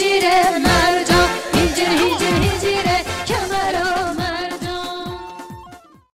Jiren Marjan